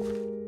you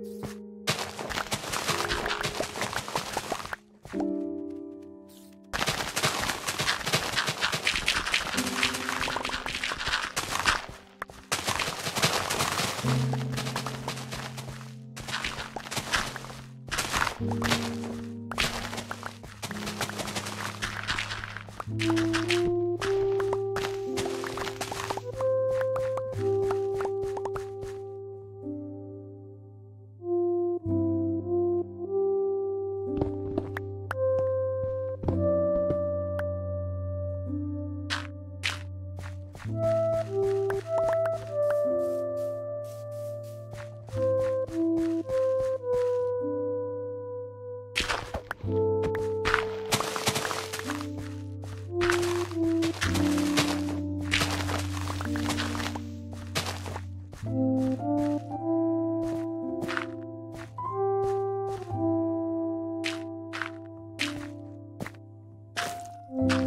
Música